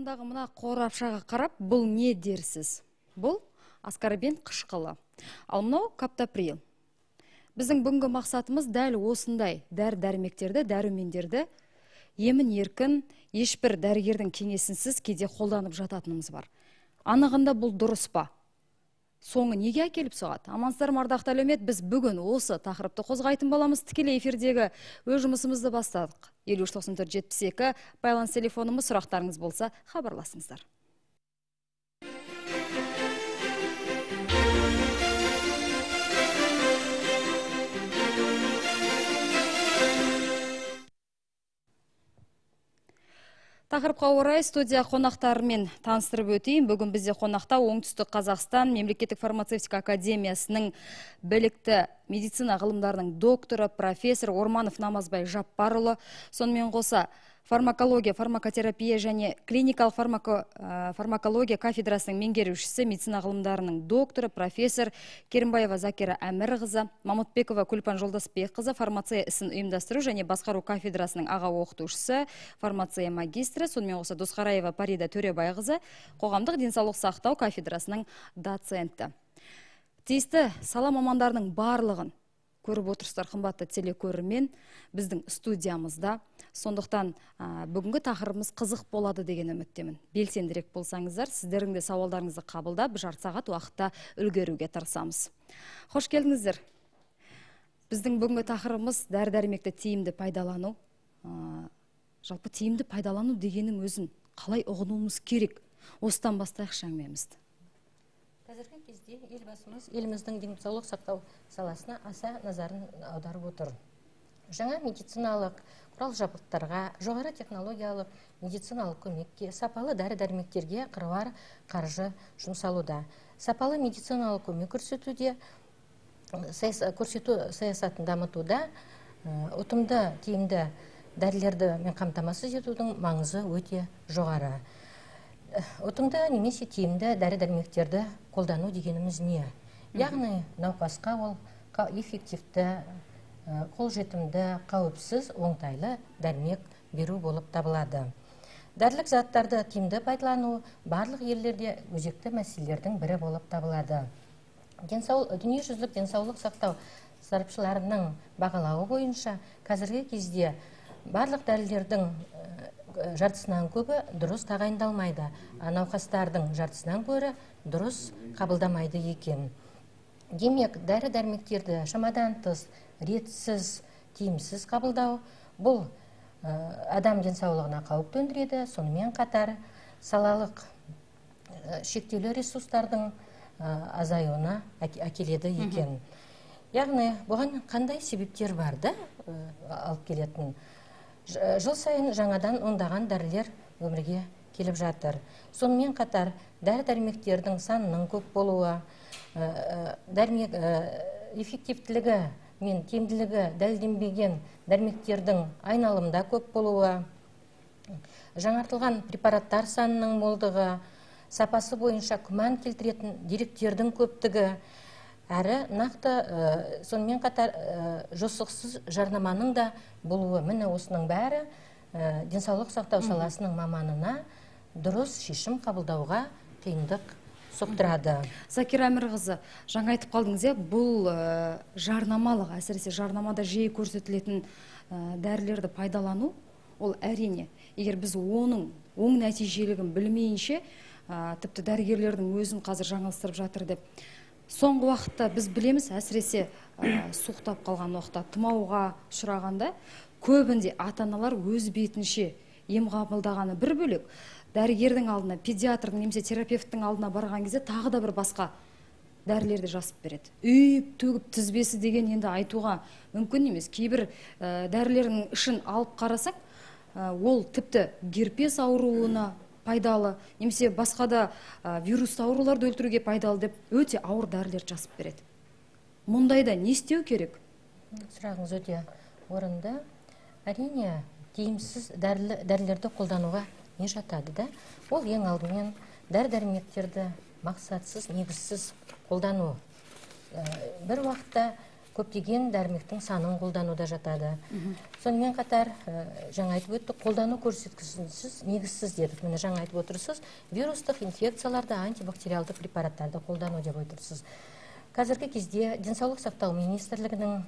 қолымдағы мына қорапшаға қарап бұл не дерсіз? Бұл аскорбен қышқылы. Ал мынау каптоприл біздің бүгінгі мақсатымыз дәл осындай дәрі дәрмектерді дәрумендерді емін еркін ешбір дәрігердің кеңесінсіз кейде қолданып жататынымыз бар. Анығында бұл дұрыс па? Соңы неге әкеліп соғады? Амансыздар ма ардақты әлеумет біз бүгін осы тақырыпты қозғайтын боламыз. Тікелей эфирдегі өз жұмысымызды бастадық. Елу үш тоқсан төрт жетпіс екі байланыс телефонымыз сұрақтарыңыз болса хабарласыңыздар. Тақырыпқа орай студия қонақтарымен таныстырып өтейін. Бүгін бізде қонақта оңтүстік Қазақстан мемлекеттік фармацевтика академиясының білікті медицина ғылымдарының докторы, профессор Орманов Намазбай Жаппарұлы. Сонымен қоса фармакология фармакотерапия және клиникалық э, фармакология кафедрасының меңгерушісі медицина ғылымдарының докторы профессор керімбаева закира әмірқызы мамытбекова күлпан жолдасбекқызы фармация ісін ұйымдастыру және басқару кафедрасының аға оқытушысы фармация магистрі сонымен қоса досқараева парида төребайқызы қоғамдық денсаулық сақтау кафедрасының доценті. Тиісті сала мамандарының барлығын көріп отырсыздар қымбатты телекөрермен біздің студиямызда. Сондықтан бүгінгі тақырыбымыз қызық болады деген үміттемін. Белсендірек болсаңыздар сіздердің де сауалдарыңызды қабылдап жарты сағат уақытта үлгеруге тырысамыз. Қош келдіңіздер. Біздің бүгінгі тақырыбымыз дәрі дәрмекті тиімді пайдалану. Жалпы тиімді пайдалану дегеннің өзін қалай ұғынуымыз керек? Осыдан бастайықшы әңгімемізді қазіргі кезде елбасымыз еліміздің денсаулық сақтау саласына аса назарын аударып отыр. Жаңа медициналық құрал жабдықтарға жоғары технологиялық медициналық көмекке сапалы дәрі дәрмектерге қыруар қаржы жұмсалуда. Сапалы медициналық көмек көрсетуде көрсету саясатын дамытуда ұтымды тиімді дәрілерді мен қамтамасыз етудің маңызы өте жоғары. Ұтымды немесе тиімді дәрі дәрмектерді қолдану дегеніміз не? Яғни науқасқа ол эффективті қолжетімді қауіпсіз оңтайлы дәрмек беру болып табылады. Дәрілік заттарды тиімді пайдалану барлық елдерде өзекті мәселелердің бірі болып табылады. Дүниежүзілік денсаулық сақтау сарапшыларының бағалауы бойынша қазіргі кезде барлық дәрілердің жартысынан көбі дұрыс тағайындалмайды. Науқастардың жартысынан көрі дұрыс қабылдамайды екен. Демек дәрі дәрмектерді шамадан тыс ретсіз тиімсіз қабылдау бұл адам денсаулығына қауіп төндіреді. Сонымен қатар салалық шектеулі ресурстардың азаюына әкеледі екен. Яғни бұған қандай себептер бар да алып келетін? Жыл сайын жаңадан ондаған дәрілер өмірге келіп жатыр. Сонымен қатар дәрі дәрмектердің санының көп болуы дәрмек эффективтілігі мен тиімділігі дәлелденбеген дәрмектердің айналымда көп болуы жаңартылған препараттар санының молдығы сапасы бойынша күмән келтіретін деректердің көптігі әрі нақты ә, сонымен қатар ә, жосықсыз жарнаманың да болуы. Міне осының бәрі ә, денсаулық сақтау саласының маманына дұрыс шешім қабылдауға қиындық соқтырады. Закира әмірқызы жаңа айтып қалдыңыз иә бұл ә, жарнамалық әсіресе жарнамада жиі көрсетілетін ә, дәрілерді пайдалану ол әрине егер біз оның оң нәтижелігін білмейінше ә, тіпті дәрігерлердің өзін қазір жаңылыстырып жатыр деп соңғы уақытта біз білеміз әсіресе ә, суықтап қалған уақытта тұмауға ұшырағанда көбінде ата аналар өз бетінше ем қабылдағаны бір бөлек. Дәрігердің алдына педиатрдың немесе терапевттің алдына барған кезде тағы да бір басқа дәрілерді жазып береді. Үйіп төгіп тізбесі деген енді айтуға мүмкін емес. Кейбір дәрілердің ішін алып қарасақ ол тіпті герпес ауруына пайдалы немесе басқа да вирусты ауруларды өлтіруге пайдалы деп өте ауыр дәрілерді жазып береді. Мұндайда не істеу керек? Сұрағыңыз өте орынды. Әрине тиімсіз дәрілерді қолдануға не жатады да? Ол ең алдымен дәрі дәрмектерді мақсатсыз негізсіз қолдану. Бір уақытта көптеген дәрмектің санын қолдануда жатады. Сонымен қатар ә, жаңа айтып өттік қолдану көрсеткішінсіз негізсіз дедік. Міне жаңа айтып отырсыз вирустық инфекцияларда антибактериалды препараттарды қолдану деп отырсыз. Қазіргі кезде денсаулық сақтау министрлігінің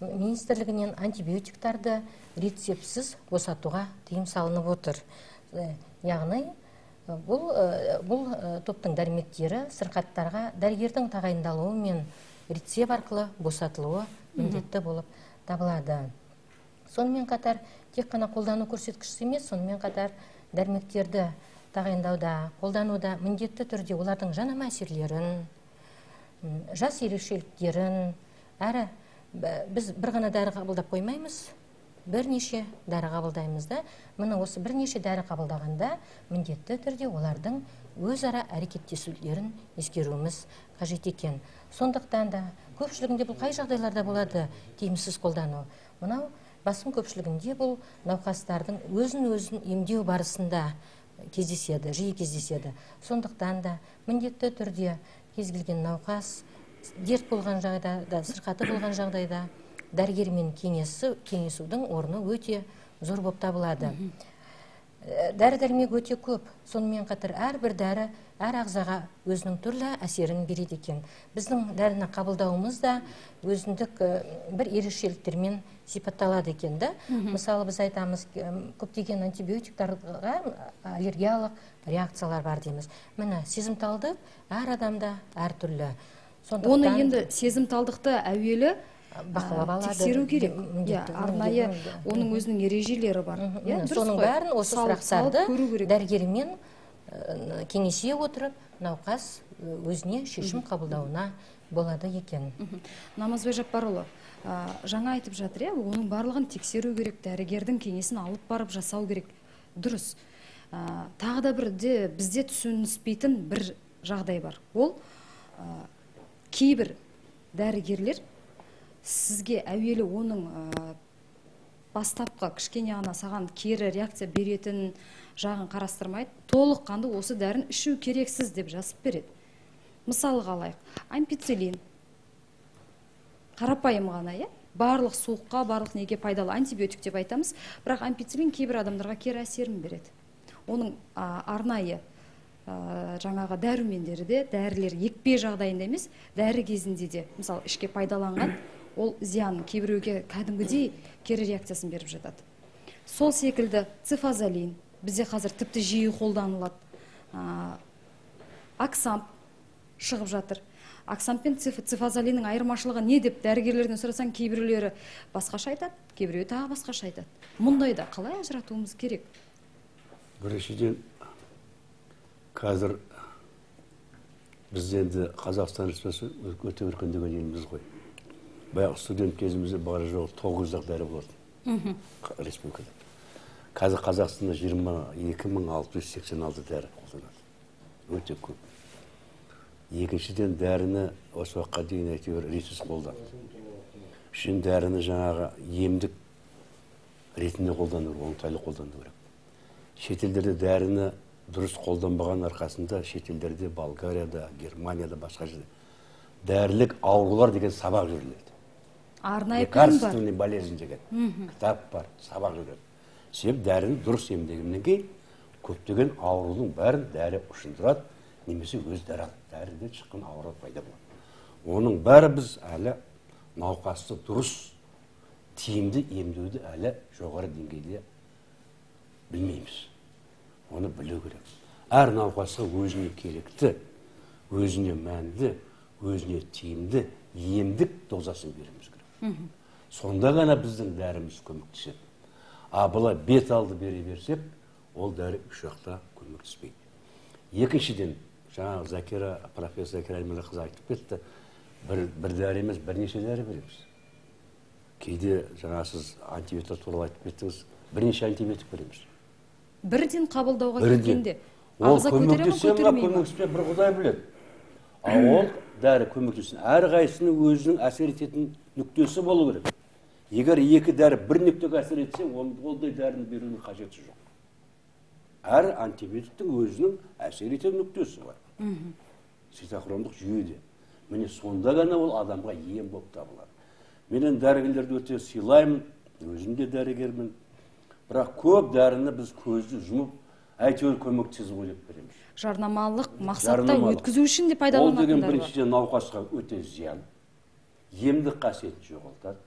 министрлігінен антибиотиктарды рецептсіз босатуға тыйым салынып отыр. Э, яғни бұл бұл топтың дәрмектері сырқаттарға дәрігердің тағайындалуымен рецепт арқылы босатылуы міндетті болып табылады. Сонымен қатар тек қана қолдану көрсеткіші емес сонымен қатар дәрмектерді тағайындауда қолдануда міндетті түрде олардың жанама әсерлерін жас ерекшеліктерін әрі біз бір ғана дәрі қабылдап қоймаймыз. Бірнеше дәрі қабылдаймыз да міне осы бірнеше дәрі қабылдағанда міндетті түрде олардың өзара әрекеттесулерін ескеруіміз қажет екен. Сондықтан да көпшілігінде бұл қай жағдайларда болады тиімсіз қолдану? Мынау басым көпшілігінде бұл науқастардың өзін өзін емдеу барысында кездеседі жиі кездеседі. Сондықтан да міндетті түрде кез келген науқас дерт болған жағдайда сырқаты болған жағдайда дәрігермен кеңесі кеңесудің орны өте зор болып табылады. Э, дәрі дәрмек өте көп. Сонымен қатар әрбір дәрі әр ағзаға өзінің түрлі әсерін береді екен. Біздің дәріні қабылдауымыз да өзіндік э, бір ерекшеліктермен сипатталады екен да. Мысалы біз айтамыз көптеген антибиотиктарға аллергиялық реакциялар бар дейміз. Міне сезімталдық әр адамда әртүрлі. Оны енді сезімталдықты әуелі бақылап алады тексеру керек. иә арнайы оның өзінің ережелері бар. Иә соның бәрін осы сұрақтарды дәрігермен кеңесе отырып науқас өзіне шешім қабылдауына болады екен. Намазбай жаппарұлы жаңа айтып жатыр иә оның барлығын тексеру керек дәрігердің кеңесін алып барып жасау керек. Дұрыс. Тағы да бірде бізде түсініспейтін бір жағдай бар. Ол кейбір дәрігерлер сізге әуелі оның бастапқы кішкене ғана саған кері реакция беретін жағын қарастырмайды толыққанды осы дәрін ішу керексіз деп жазып береді. Мысалы алайық ампицилин. Қарапайым ғана иә? Барлық суыққа барлық неге пайдалы антибиотик деп айтамыз. Бірақ ампицилин кейбір адамдарға кері әсерін береді. Оның арнайы жаңағы дәрумендері де дәрілер екпе жағдайында емес дәрі кезінде де мысалы ішке пайдаланған. Ол зиян кейбіреуге кәдімгідей кері реакциясын беріп жатады. Сол секілді цифазолин бізде қазір тіпті жиі қолданылады. Аксамп шығып жатыр. Аксамп пен цифазолиннің айырмашылығы не деп дәрігерлерден сұрасаң кейбіреулері басқаша айтады кейбіреуі тағы басқаша айтады. Мұндайда қалай ажыратуымыз керек? Біріншіден қазір біз енді қазақстан республикасы өте өркендеген елміз ғой. Баяғы студент кезімізде бары жоғы тоғыз ақ дәрі болатын. Республикада. Қазір қазақстанда жиырма екі мың алты жүз сексен алты дәрі қолданады. Өте көп. Екіншіден дәріні осы уақытқа дейін әйтеуір ретсіз қолданды. Үшінші дәріні жаңағы емдік ретінде қолдану керек оңтайлы қолдану керек. Шетелдерде дәріні дұрыс қолданбаған арқасында шетелдерде болгарияда германияда басқа жерде дәрілік аурулар деген сабақ жүріледі арнайы бар. Болезнь деген. Кітап бар сабақ жүреді себебі дәріні дұрыс емдегеннен кейін көптеген аурудың бәрін дәрі ұшындырады немесе өз дәрі дәріден шыққан ауру пайда болады. Оның бәрі біз әлі науқасты дұрыс тиімді емдеуді әлі жоғары деңгейде білмейміз. Оны білу керек. Әр науқасқа өзіне керекті өзіне мәнді өзіне тиімді емдік дозасын беруіміз керек. Сонда ғана біздің дәріміз көмектеседі а былай бет алды бере берсек ол дәрі үш жақта көмектеспейді екіншіден жаңағы закира профессор закира әлмірақызы айтып кетті бір, бір дәрі емес бірнеше дәрі береміз. Кейде жаңа сіз антибиотик туралы айтып кеттіңіз бірнеше антибиотик береміз. Бірден қабылдауға келгенде ма көтермей ма бір құдай біледі. Ал ол дәрі көмектессін әрқайсысының өзінің әсер ететін нүктесі болу керек. Егер екі дәрі бір нүктеге әсер етсе ондай дәріні берудің қажеті жоқ. Әр антибиотиктің өзінің әсер ететін нүктесі бар. Цитохромдық жүйеде. Міне сонда ғана ол адамға ем болып табылады. Мен енді дәрігерлерді өте сыйлаймын өзім де дәрігермін. Бірақ көп дәріні біз көзді жұмып әйтеуір көмектесіп ойлап береміз. Жарнамалық мақсатта өткізу үшін де ол деген пайдаланатындар біріншіден науқасқа өте зиян. Емдік қасиетін жоғалтады.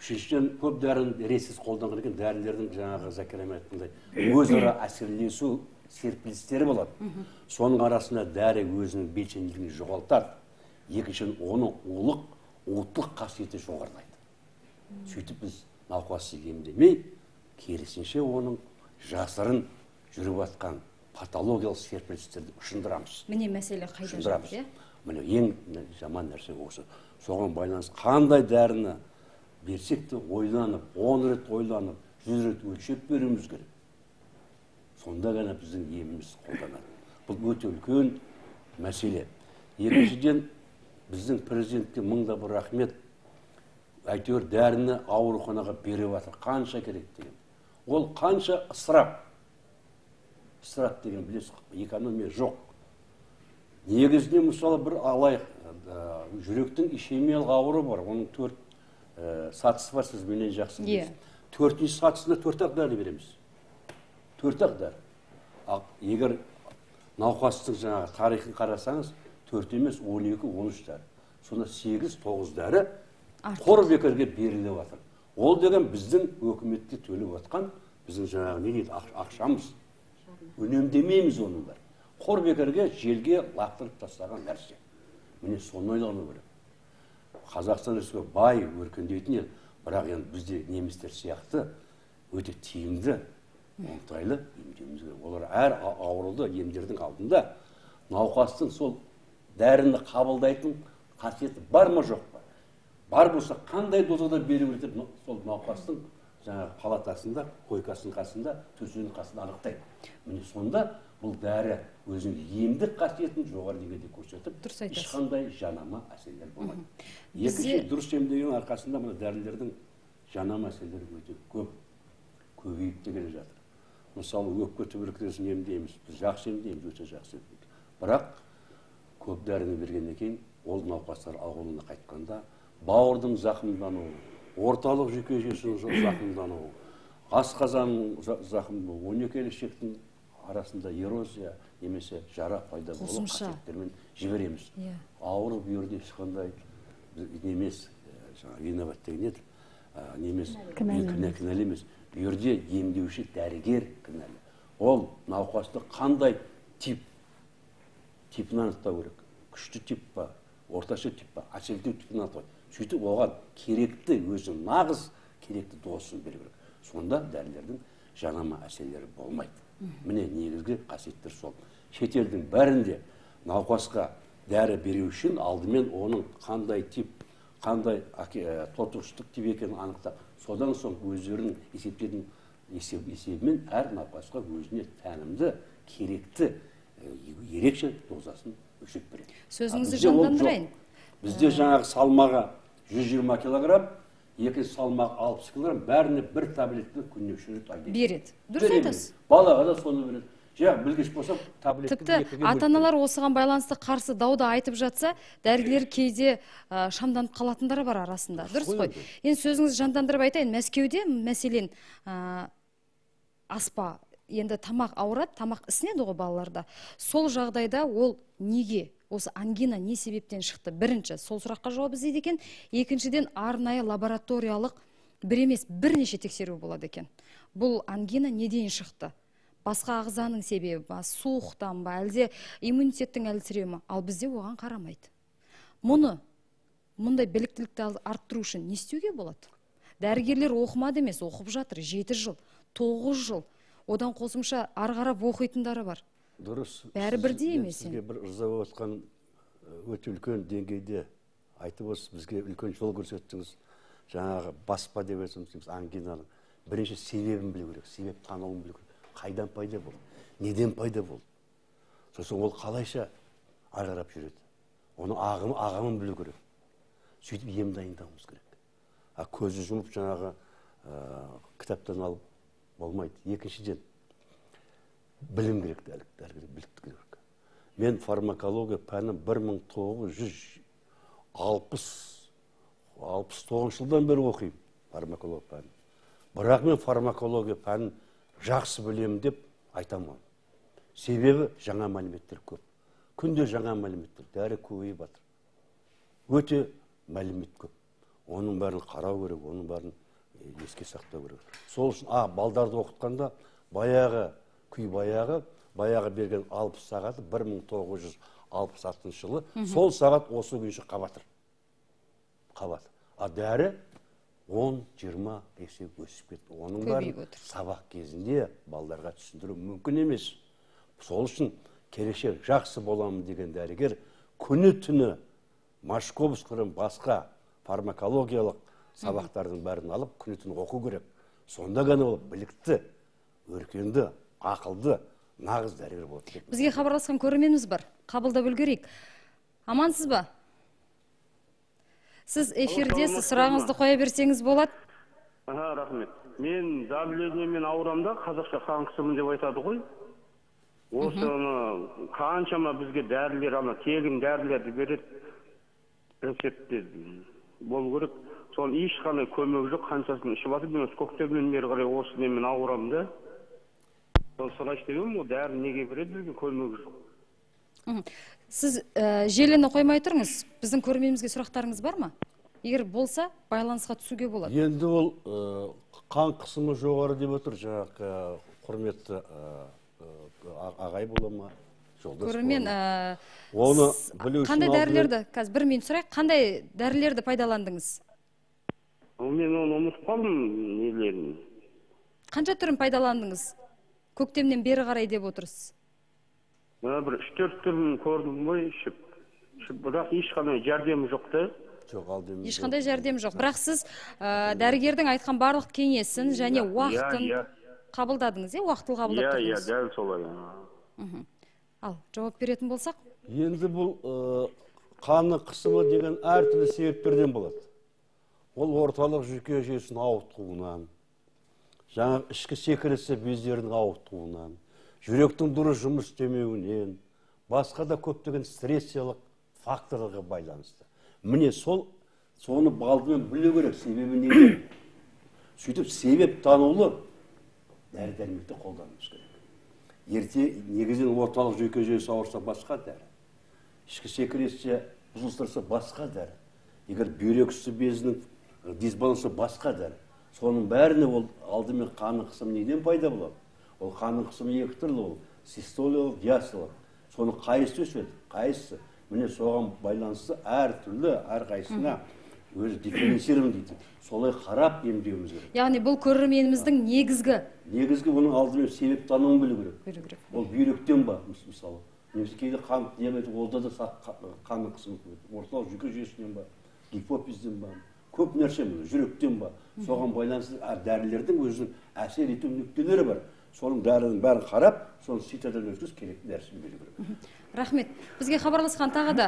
Үшіншіден көп дәріні ретсіз қолданған кейін дәрілердің жаңағы закирам айтқандай өзара әсерлесу серпілістері болады. Соның арасында дәрі өзінің белсенділігін жоғалтады. Екіншіден оның улық уыттылық қасиеті жоғарылайды. Сөйтіп біз науқасты емдемей керісінше оның жасырын жүріп жатқан патологиялық серпілістерді ұшындырамыз. Міне мәселе қайда ұшындырамыз. иә? Міне ең жаман нәрсе осы. Соған байланысты қандай дәріні берсек те ойланып он рет ойланып жүз рет өлшеп беруіміз керек. Сонда ғана біздің еміміз қолданады. Бұл өте үлкен мәселе. Екіншіден біздің президентке мың да бір рахмет. Әйтеуір дәріні ауруханаға беріп жатыр. Қанша керек деген. Ол қанша ысырап. Ысырап деген білесіз экономия жоқ. Негізінен мысалы бір алайық ә, жүректің ишемиялық ауруы бар оның төрт ә, сатысы бар сіз менен жақсы Иә. білесіз. Төртінші сатысында төрт ақ дәрі береміз. Төрт ақ дәрі ал егер науқастың жаңағы тарихын қарасаңыз төрт емес он екі он үш дәрі сонда сегіз тоғыз дәрі қор бекерге беріліп жатыр ол деген біздің өкіметке төлеп жатқан біздің жаңағы не дейді ақш- ақшамыз. Үнемдемейміз оның бәрін қор бекерге желге лақтырып тастаған нәрсе міне соны ойлану керек қазақстан республикасы бай өркендейтін ел бірақ енді бізде немістер сияқты өте тиімді оңтайлы емдеуіміз керек олар әр ауруды емдердің алдында науқастың сол дәріні қабылдайтын қасиеті бар ма жоқ па бар болса қандай дозада беру керек деп сол науқастың жаңағы палатасында койкасының қасында төсегінің қасында анықтайды. Міне сонда бұл дәрі өзінің емдік қасиетін жоғары деңгейде көрсетіп Дұрыс айтасыз. ешқандай жанама әсерлер болмайды. Екінші дұрыс емдегеннің арқасында мына дәрілердің жанама әсерлері өте көп көбейіп те келе жатыр. Мысалы өкпе туберкулезін емдейміз біз жақсы емдейміз өте жақсы емдейміз. Бірақ көп дәріні бергеннен кейін ол науқастар ауылына қайтқанда бауырдың зақымдануы орталық жүйке жүйесінің за- зақымдануы асқазанның за- зақымдануы он екі ішектің арасында эрозия немесе жара пайда болу қасиеттермен жібереміз. Иә. ауырып бұл жерде ешқандай емес жаңағы виноват деген еді. Не емес Кінәлі кінә кінәлі емес. Бұл жерде емдеуші дәрігер кінәлі. Ол науқасты қандай тип типін анықтау керек? Күшті тип па орташа тип па? Әсердеу типін анықтау сөйтіп оған керекті өзінің нағыз керекті досын беру керек. Сонда дәрілердің жанама әсерлері болмайды. Міне негізгі қасиеттер сол. Шетелдің бәрінде науқасқа дәрі беру үшін алдымен оның қандай тип қандай ә, тотығыштық тип екенін анықтап содан соң өздерінің есептеген есеп, есебімен әр науқасқа өзіне тәнімді керекті ә, ерекше дозасын өлшеп береді. Сөзіңізді жандандырайын. Бізде жаңағы салмағы 120 килограмм екінші салмағы 60 килограмм бәріне бір таблетка күніне үш рет береді. Дұрыс айтасыз. Балаға да соны береді. Жаңағы білгіш болса тіпті ата аналар осыған байланысты қарсы дауды айтып жатса дәрігерлер кейде ә, шамданып қалатындары бар арасында. Дұрыс қой. енді. енді сөзіңізді жандандырып айтайын. Мәскеуде мәселен ә, аспа енді тамақ ауырады тамақ ісінеді ғой балаларда. Сол жағдайда ол неге осы ангина не себептен шықты? Бірінші сол сұраққа жауап іздейді екен. Екіншіден арнайы лабораториялық бір емес бірнеше тексеру болады екен. Бұл ангина неден шықты? Басқа ағзаның себебі ба суықтан ба? Әлде иммунитеттің әлсіреуі ма? Ал бізде оған қарамайды. Мұны мұндай біліктілікті арттыру үшін не істеуге болады? Дәрігерлер оқымады емес оқып жатыр. Жеті жыл тоғыз жыл. Одан қосымша ары қарап оқитындары бар. Дұрыс Бәрі бірдей емес сізге бір ырза болып отқан өте үлкен деңгейде айтып отырсыз бізге үлкен жол көрсеттіңіз. Жаңағы баспа деп отырмыз ангинаның бірінші себебін білу керек себеп тануын білу керек. Қайдан пайда болды неден пайда болды? Сосын ол қалайша ары қарап жүреді? Оның ағымы ағымын білу керек. Сөйтіп ем дайындауымыз керек. А көзді жұмып жаңағы ә, кітаптан алып болмайды. Екіншіден білім керек дәрігер білікті керек. Мен фармакология пәнін 1900 алпыс алпыс тоғызыншы жылдан бері оқимын фармакология пәнін. Бірақ мен фармакология пәнін жақсы білемін деп айта алмаймын. Себебі жаңа мәліметтер көп. Күнде жаңа мәліметтер дәрі көбейіп жатыр. Өте мәлімет көп. Оның бәрін қарау керек оның бәрін еске сақтау керек. Сол үшін а балдарды оқытқанда баяғы күй баяғы баяғы берген алпыс сағаты бір мың тоғыз жүз алпыс алтыншы жылы. Сол сағат осы күйінше қалып жатыр қалады а дәрі он жиырма есе өсіп кетті. Оның бәрін сабақ кезінде балдарға түсіндіру мүмкін емес. Сол үшін келешек жақсы боламын деген дәрігер күні түні машковскийдің басқа фармакологиялық сабақтардың бәрін алып күні түні оқу керек. Сонда ғана ол білікті өркенді ақылды нағыз дәрігер болады деп бізге хабарласқан көрерменіміз бар. Қабылдап үлгерейік. Амансыз ба? Сіз эфирдесіз сұрағыңызды қоя берсеңіз болады. Аха рахмет. Мен давлениемен ауырамын да қазақша қан қысымы деп айтады ғой. Осыны қаншама бізге дәрілер ана тегін дәрілерді береді рецептте болу керек. Соның ешқандай көмегі жоқ қаншасын ішіп жатыр мен осы көктемнен бері қарай осы немен ауырамын да. Соны сұрайыншы деп едім ол дәрі неге береді бізге көмегі жоқ сіз ә, желіні қоймай тұрыңыз. Біздің көрерменімізге сұрақтарыңыз бар ма? Егер болса байланысқа түсуге болады. Енді ол ә, қан қысымы жоғары деп отыр. Жаңағы ә, құрметті ағай бола ма? Жолдас көрермен ә, оны білу үшін қандай дәрілерді қазір бір минут сұрайық қандай дәрілерді пайдаландыңыз? Ол мен оны ұмытып қалдым нелерін. Қанша түрін пайдаландыңыз? Көктемнен бері қарай деп отырсыз? Мына бір үш төрт түрін көрдім ғой ішіп. Бірақ ешқандай жәрдемі жоқ та. Жоқ ешқандай жәрдем жоқ. Бірақ сіз ә, дәрігердің айтқан барлық кеңесін және уақытын иә. қабылдадыңыз иә? Уақытылы қабылдап иә иә дәл солай ал жауап беретін болсақ? Енді бұл ә, қаны қысымы деген әртүрлі себептерден болады. Ол орталық жүйке жүйесінің ауытқуынан жаңағы ішкі секірісі бездердің ауытқуынан жүректің дұрыс жұмыс істемеуінен басқа да көптеген стрессиялық факторларға байланысты. Міне сол соны алдымен білу керек себебі неде сөйтіп себеп танулы дәрі дәрмекті қолдануымыз керек. Ерте негізінен орталық жүйке жүйесі ауырса басқа дәрі ішкі секіресе бұзылыстырса басқа дәрі егер бүйрек үсті безінің дисбалансы басқа дәрі соның бәріне ол алдымен қанның қысымы неден пайда болады? Ол қанның қысымы екі түрлі ол? Систолиялық диастолық соның қайсысы өседі қайсысы? Міне соған байланысты әртүрлі әрқайсысына өзі дифференцирован дейді. Солай қарап емдеуіміз керек. Яғни бұл көрерменіміздің негізгі. Негізгі оның алдымен себеп тануын білу керек. Білу керек. Ол бүйректен ба мыс- мысалы? Немесе кейде қан диабет олда да қанның қысымы орталық жүйке жүйесінен ба гипофизден ба? Көп нәрсе бұл, жүректен ба? Соған байланысты дәрілердің өзінің әсер ету нүктелері бар. Соның бәрінің бәрін қарап соны цитадан өткізіп керекті дәрісін беру керек рахмет. Бізге хабарласқан тағы да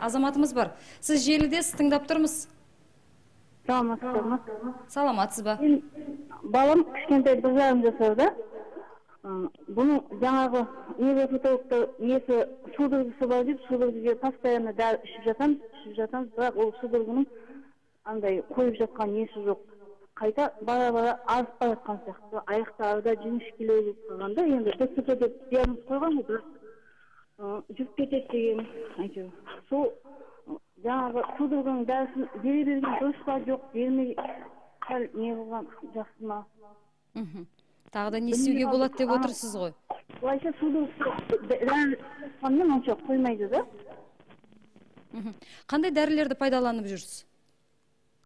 азаматымыз бар. Сіз желідесіз тыңдап тұрмыз. Саламатсыздар ма? Саламатсыз ба? Балам кішкентай бір жарым жасарда ы, бұның жаңағы невропатологтар несі судорогасы бар деп судорогіге постоянно дәрі ішіп жатамыз ішіп жатамыз бірақ ол судорогының андай қойып жатқан несі жоқ. Қайта бара бара азып бара жатқан сияқты. Аяқтары да жіңішкелеу болып қалған да енді дцп деп диагноз қойған ғой бірақ жүріп кетеді деген әйтеуір. Сол жаңағы судороганың дәрісін бере берген дұрыс па жоқ бермей сәл не қылған жақсы ма? Мхм. Тағы да не істеуге болады деп отырсыз ғой. Былайша судорога дәрі қосқанмен онша қоймайды да. Мхм. Қандай дәрілерді пайдаланып жүрсіз?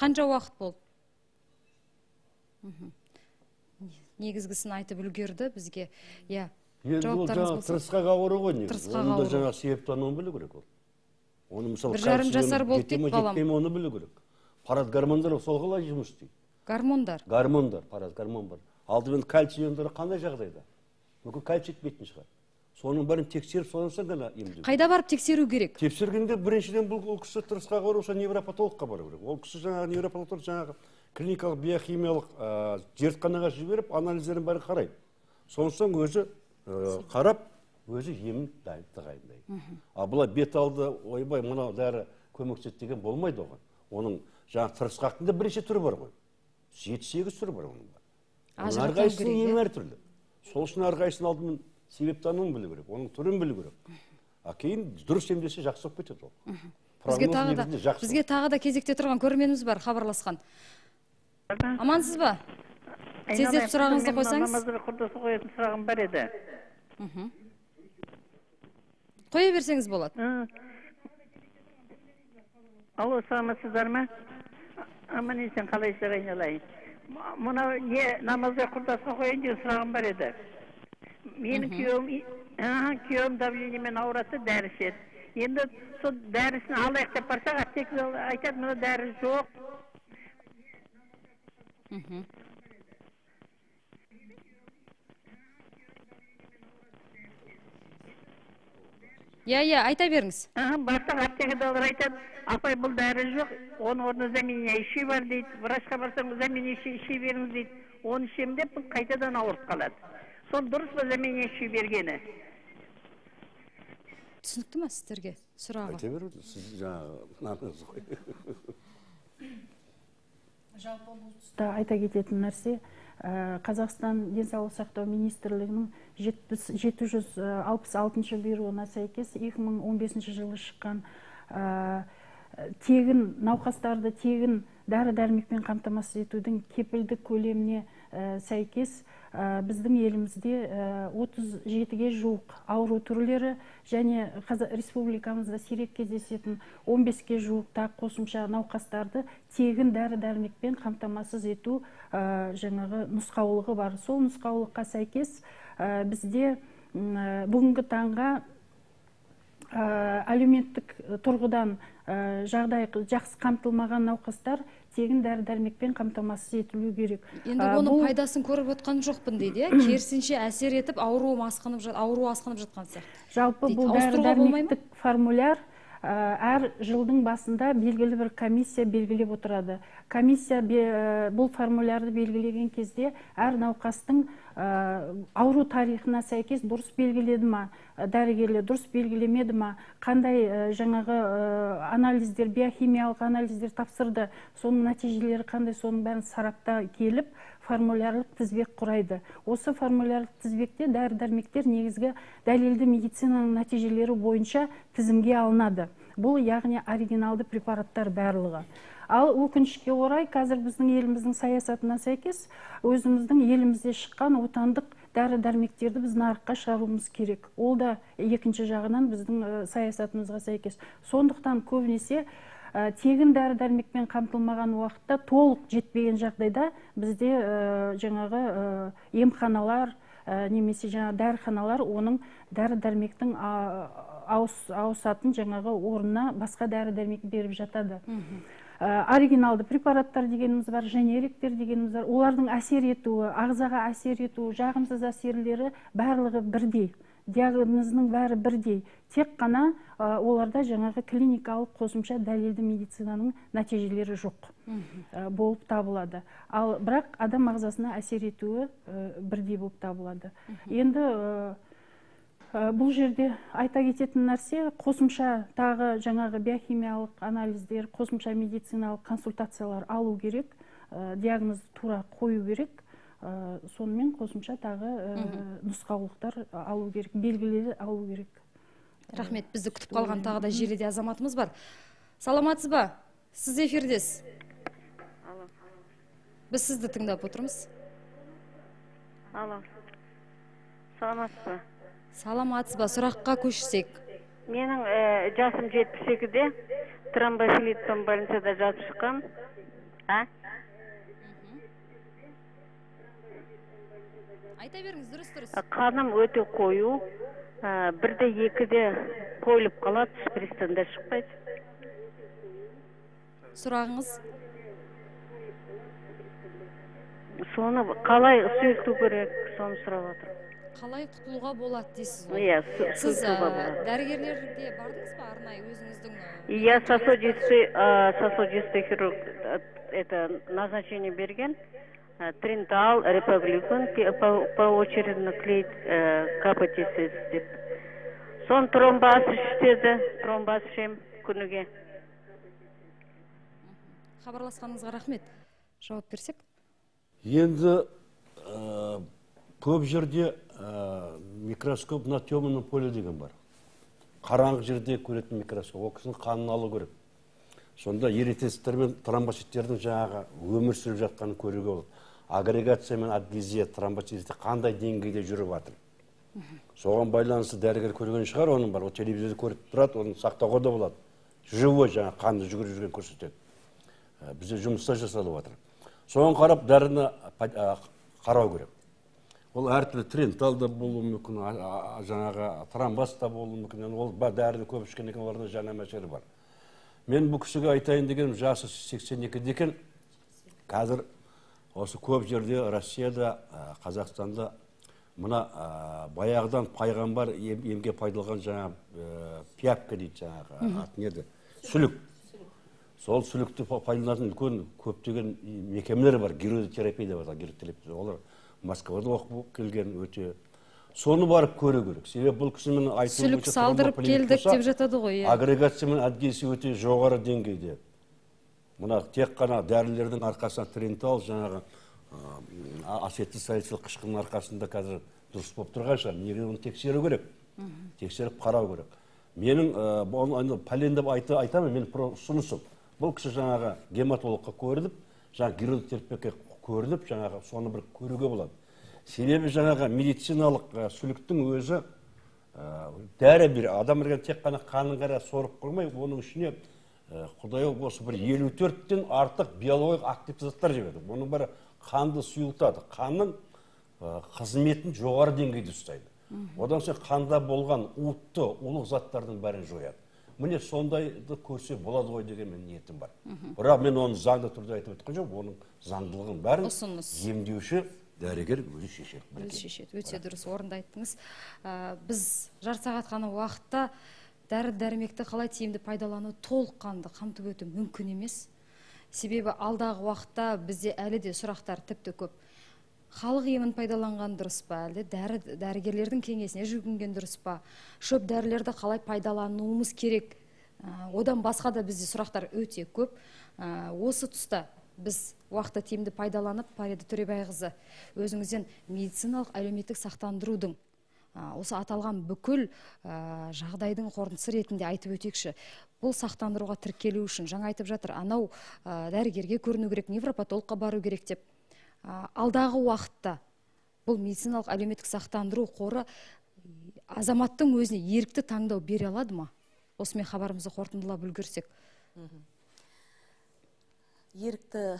Қанша уақыт болды? Негізгісін айтып үлгерді бізге. Иә енді ол жаңағы тырысқақ ауруы ғой негізі. Оның да жаңағы себеп тануын білу керек ол. Оны мысалы Бір жарым жасар болды дейді балам. жетпей ме оны білу керек. Параз гормондар сол қалай жұмыс істейді? Гормондар. Гормондар параз гормон бар. Алдымен кальций иондары қандай жағдайда? Мүмкін кальций жетпейтін шығар. Соның бәрін тексеріп содан соң ғана емдеу қайда барып тексеру керек? Тексергенде біріншіден бұл ол кісі тырысқақ ауруса невропатологқа бару керек. Ол кісі жаңағы невропатологтар жаңағы клиникалық биохимиялық ә, зертханаға жіберіп анализдерін бәрін қарайды. Содан соң өзі ә, қарап өзі емін тағайындайды. Ал былай бет алды ойбай мынау дәрі көмектеседі деген болмайды оған. Оның жаңағы тырысқақтың да бірнеше түрі бар ғой. Жеті сегіз түрі бар оның әрқайсысының емі әртүрлі. Сол үшін әрқайсысын алдымен себеп тануын білу керек оның түрін білу керек. А кейін дұрыс емдесе жақсы болып кетеді ол. Бізге тағы да бізге тағы да кезекте тұрған көрерменіміз бар хабарласқан. Амансыз ба? Тездетіп сұрағыңызды қойсаңыз. намазға құрдасы қоятын сұрағым бар еді. Қоя берсеңіз болады. Алло саламатсыздар ма? Аман есен қалайсыздар айналайын. Мынау не намазға құрдасқа қояйын деген сұрағым бар еді. Менің күйеуім күйеуім давлениемен ауырады дәрі ішеді енді сол дәрісін алайық деп барсақ аптека айтады мына дәрі жоқ. Иә иә айта беріңіз. Барсақ аптекадағылар айтады апай бұл дәрі жоқ оның орнына заменяющий бар дейді. Врачқа барсаң заменяющий іше беріңіз дейді. Оны ішемін деп бұл қайтадан ауырып қалады. Сол дұрыс па заменяющий бергені түсінікті ма сіздерге? Сұрағы. Айта беріңіз сіз жаңағы ғой да айта кететін нәрсе ә, қазақстан денсаулық сақтау министрлігінің жетпіс жеті жүз алпыс алтыншы бұйрығына сәйкес 2015 жылы шыққан ә, тегін науқастарды тегін дәрі дәрмекпен қамтамасыз етудің кепілдік көлеміне ә, сәйкес біздің елімізде ә, 37-ге жуық ауру түрлері және республикамызда сирек кездесетін 15-ге жуық тағы қосымша науқастарды тегін дәрі дәрмекпен қамтамасыз ету ә, жаңағы нұсқаулығы бар. Сол нұсқаулыққа сәйкес бізде бүгінгі таңға әлеуметтік тұрғыдан жағдай жақсы қамтылмаған науқастар тегін дәрі дәрмекпен қамтамасыз етілу керек. Енді Ә, оның бұл- пайдасын көріп отқан жоқпын дейді иә? Керісінше әсер етіп ауру асқынып ауру асқынып жатқан сияқты. Жалпы бұл дәрі дәрмектік формуляр ә, әр жылдың басында белгілі бір комиссия белгілеп отырады. Комиссия бұл формулярды белгілеген кезде әр науқастың ауру тарихына сәйкес дұрыс белгіледі ма? Ә, дәрігерлер дұрыс белгілемеді ма? Қандай ә, жаңағы анализдер биохимиялық анализдер тапсырды? Соның нәтижелері қандай? Соның бәрін сарапта келіп формулярлық тізбек құрайды. Осы формулярлық тізбекте дәрі дәрмектер негізгі дәлелді медицинаның нәтижелері бойынша тізімге алынады. Бұл яғни оригиналды препараттар барлығы. Ал өкінішке орай қазір біздің еліміздің саясатына сәйкес өзіміздің елімізде шыққан отандық дәрі дәрмектерді біз нарыққа шығаруымыз керек. Ол да екінші жағынан біздің саясатымызға сәйкес. Сондықтан көбінесе тегін дәрі дәрмекпен қамтылмаған уақытта толық жетпеген жағдайда бізде жаңағы емханалар немесе жаңағы дәріханалар оның дәрі дәрмектің ауыс, ауысатын жаңағы орнына басқа дәрі дәрмек беріп жатады. Оригиналды препараттар дегеніміз бар женериктер дегеніміз бар. Олардың әсер етуі ағзаға әсер етуі жағымсыз әсерлері барлығы бірдей. Диагнозының бәрі бірдей. Тек қана ә, оларда жаңағы клиникалық қосымша дәлелді медицинаның нәтижелері жоқ ә, болып табылады. Ал бірақ адам ағзасына әсер етуі ә, бірдей болып табылады. Енді бұл жерде айта кететін нәрсе қосымша тағы жаңағы биохимиялық анализдер қосымша медициналық консультациялар алу керек ә, диагнозды тура қою керек. Ә, сонымен қосымша тағы ә, нұсқаулықтар алу керек белгілер алу керек. Рахмет бізді күтіп қалған тағы да желіде азаматымыз бар. Саламатсыз ба? Сіз эфирдесіз біз сізді тыңдап отырмыз. Алло. Саламатсыз ба? Саламатсыз ба? Сұраққа көшсек. Менің ә, жасым жетпіс екіде. Тромбофилиттен больницада жатып шыққан а? Айта беріңіз дұрыс дұрыс. Қаным өте қою. Ә, бірде екіде қойылып қалады шпристен де шықпайды. Сұрағыңыз? Соны қалай сұйықту керек? Соны сұрап отырмын. Қалай құтылуға болады дейсіз ғой? Иә сіз дәрігерлерге бардыңыз ба арнайы өзіңіздің ә, я сосудистый сосудистый хирург э, это назначение берген. Э, тринтал по, поочередно клеить э, капать деп. Соны тромбоз іш деді тромбоз ішемін күніге хабарласқаныңызға рахмет. Жауап берсек? Енді ә, көп жерде ә, микроскоп на темном поле деген бар. Қараңғы жерде көретін микроскоп. Ол кісінің қанын алу керек. Сонда еритестер мен тромбоциттердің жаңағы өмір сүріп жатқанын көруге болады. Агрегация мен адгезия тромбоцитте қандай деңгейде жүріп жатыр? Соған байланысты дәрігер көрген шығар оның бар. Ол телевизорда көріп тұрады оны сақтауға да болады. Живой жаңағы қанды жүгіріп жүрген көрсетеді. Ә, бізде жұмыстар жасалып жатыр. Соған қарап дәріні ә, қарау керек. Ол әртүрлі трентал да болуы мүмкін жаңағы тромбоз да болуы мүмкін. Енді ол дәріні көп ішкеннен кейін оларда жаңа мәселе бар. Мен бұл кісіге айтайын дегенім жасы 82-де екен қазір осы көп жерде россияда қазақстанда мына ә, баяғыдан пайғамбар ем- емге пайдаланған жаңағы ә, пиявка дейді жаңағы аты не еді? Сүлік. Сол сүлікті па- пайдаланатын үлкен көптеген мекемелер бар. Гиродотерапия деп аталады олар москвада оқып келген өте. Соны барып көру керек. Себебі бұл кісінің айтуы сүлік салдырып келдік деп жатады ғой иә. агрегация мен адгезия өте жоғары деңгейде. Мына тек қана дәрілердің арқасында трентал жаңағы асетті салицил қышқылының арқасында қазір дұрыс болып тұрған шығар неге оны тексеру керек. Тексеріп қарау керек. Менің оны пәлен деп айта, айтамын менің про- ұсынысым. Бұл кісі жаңағы гематологқа көрініп жаңағы гиродотерапевтке көрініп жаңағы соны бір көруге болады. Себебі жаңағы медициналық ә, сүліктің өзі ә, дәрі бер адам тек қана қанын ғана сорып қоймай оның ішіне ә, құдай осы бір елу төрттен артық биологиялық активті заттар жіберді. Оның бәрі қанды сұйылтады. Қанның ә, қызметін жоғары деңгейде ұстайды. Одан соң қанда болған уытты улық заттардың бәрін жояды. Міне сондайды көрсе болады ғой деген менің ниетім бар. Бірақ мен оны заңды түрде айтып отқан жоқпын оның заңдылығын бәрін Ұсыныс. емдеуші дәрігер өзі шешеді. Өзі шешеді. Өте дұрыс орынды айттыңыз Ә, біз жарты сағат қана уақытта дәрі дәрмекті қалай тиімді пайдалану толыққанды қамтып өту мүмкін емес. Себебі алдағы уақытта бізде әлі де сұрақтар тіпті көп. Халық емін пайдаланған дұрыс па әлде? Дәрі дәрігерлердің кеңесіне жүгінген дұрыс па? Шөп дәрілерді қалай пайдалануымыз керек? Ә, одан басқа да бізде сұрақтар өте көп. Ә, осы тұста біз уақытты тиімді пайдаланып парида төребайқызы өзіңізден медициналық әлеуметтік сақтандырудың ә, осы аталған бүкіл ә, жағдайдың қорытындысы ретінде айтып өтекші бұл сақтандыруға тіркелу үшін жаңа айтып жатыр анау ә, дәрігерге көріну керек невропатологқа бару керек деп. Алдағы уақытта бұл медициналық әлеуметтік сақтандыру қоры азаматтың өзіне ерікті таңдау бере алады ма? Осымен хабарымызды қорытындылап үлгерсек. Ерікті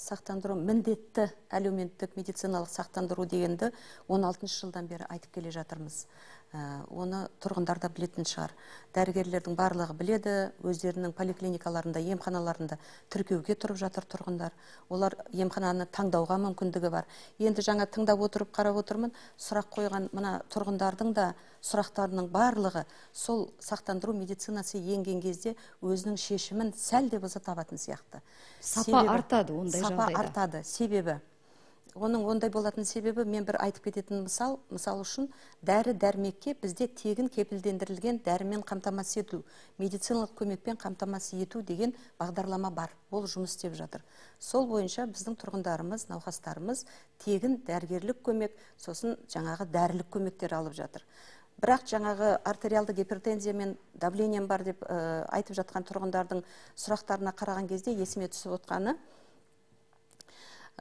сақтандыру міндетті әлеуметтік медициналық сақтандыру дегенді 16 жылдан бері айтып келе жатырмыз. Оны тұрғындар да білетін шығар. Дәрігерлердің барлығы біледі өздерінің поликлиникаларында емханаларында тіркеуге тұрып жатыр тұрғындар. Олар емхананы таңдауға мүмкіндігі бар. Енді жаңа тыңдап отырып қарап отырмын сұрақ қойған мына тұрғындардың да сұрақтарының барлығы сол сақтандыру медицинасы енген кезде өзінің шешімін сәл де болса табатын сияқты. Сапа Себебі- артады ондай сапа жағдайда. артады. Себебі оның ондай болатын себебі мен бір айтып кететін мысал мысал үшін дәрі дәрмекке бізде тегін кепілдендірілген дәрімен қамтамасыз ету медициналық көмекпен қамтамасыз ету деген бағдарлама бар. Ол жұмыс істеп жатыр. Сол бойынша біздің тұрғындарымыз науқастарымыз тегін дәрігерлік көмек сосын жаңағы дәрілік көмектер алып жатыр. Бірақ жаңағы артериалды гипертензия мен давлением бар деп ә, айтып жатқан тұрғындардың сұрақтарына қараған кезде есіме түсіп отқаны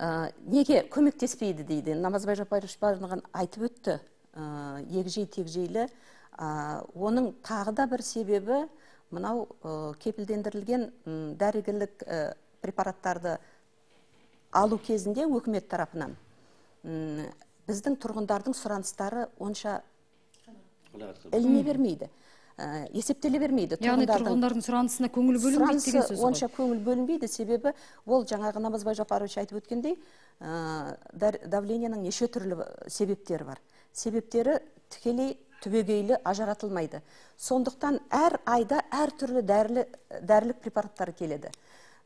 ә, неге көмектеспейді дейді? Намазбай жапарович барлығын айтып өтті. Ә, егжей тегжейлі. Ә, оның тағы да бір себебі мынау ә, кепілдендірілген дәрігерлік ә, препараттарды алу кезінде өкімет тарапынан. Біздің тұрғындардың сұраныстары онша іліне бермейді. Ә, есептеле бермейді. Яғни тұрғындардың сұранысына көңіл бөлінбейді деген сөз ғой. онша көңіл бөлінбейді. Себебі ол жаңағы намазбай жапарович айтып өткендей ә, давлениенің неше түрлі себептері бар. Себептері тікелей түбегейлі ажыратылмайды. Сондықтан әр айда әр түрлі дәрілі, дәрілік препараттар келеді.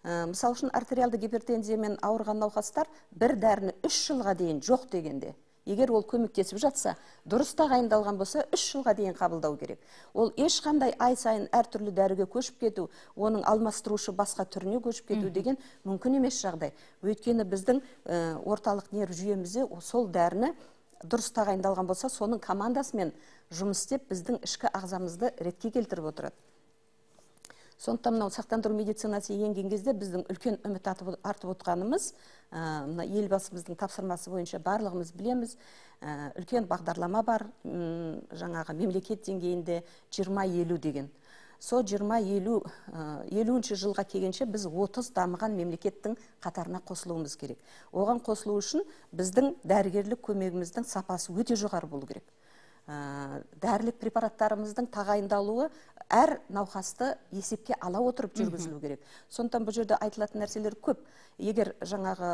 Ә, мысалы үшін артериалды гипертензиямен ауырған науқастар бір дәріні үш жылға дейін жоқ дегенде егер ол көмектесіп жатса дұрыс тағайындалған болса үш жылға дейін қабылдау керек. Ол ешқандай ай сайын әртүрлі дәріге көшіп кету оның алмастырушы басқа түріне көшіп кету деген мүмкін емес жағдай. Өйткені біздің ә, орталық нерв жүйемізде сол дәріні дұрыс тағайындалған болса соның командасымен жұмыс істеп біздің ішкі ағзамызды ретке келтіріп отырады. Сондықтан мынау сақтандыру медицинасы енген кезде біздің үлкен үміт артып отқанымыз ә, мына елбасымыздың тапсырмасы бойынша барлығымыз білеміз үлкен бағдарлама бар жаңағы мемлекет деңгейінде жиырма елу деген. Сол жиырма елу елуінші жылға келгенше біз отыз дамыған мемлекеттің қатарына қосылуымыз керек. Оған қосылу үшін біздің дәрігерлік көмегіміздің сапасы өте жоғары болу керек. Ә, дәрілік препараттарымыздың тағайындалуы әр науқасты есепке ала отырып жүргізілу керек. Сондықтан бұл жерде айтылатын нәрселер көп. Егер жаңағы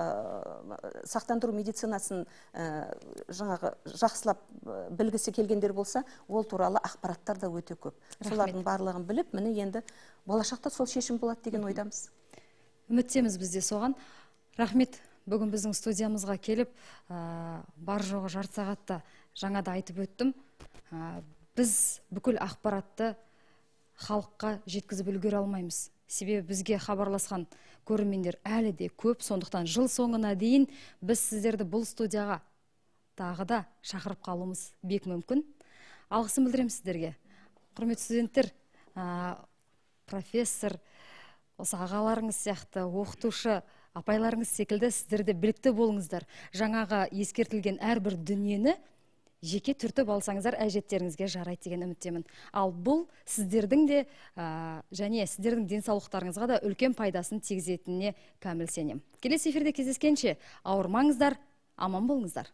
сақтандыру медицинасын жаңағы жақсылап білгісі келгендер болса ол туралы ақпараттар да өте көп. Солардың барлығын біліп міне енді болашақта сол шешім болады деген ойдамыз. Үміттеміз бізде соған. Рахмет. Бүгін біздің студиямызға келіп бар жоғы жарты сағатта жаңа да айтып өттім. Біз бүкіл ақпаратты халыққа жеткізіп үлгере алмаймыз. Себебі бізге хабарласқан көрермендер әлі де көп. Сондықтан жыл соңына дейін біз сіздерді бұл студияға тағы да шақырып қалуымыз бек мүмкін. Алғысын білдіремін сіздерге. Құрметті студенттер профессор осы ағаларыңыз сияқты оқытушы апайларыңыз секілді сіздер де білікті болыңыздар. Жаңағы ескертілген әрбір дүниені жеке түртіп алсаңыздар әжеттеріңізге жарайды деген үміттемін. Ал бұл сіздердің де және сіздердің денсаулықтарыңызға да үлкен пайдасын тигізетініне кәміл сенемін келесі эфирде кездескенше ауырмаңыздар аман болыңыздар.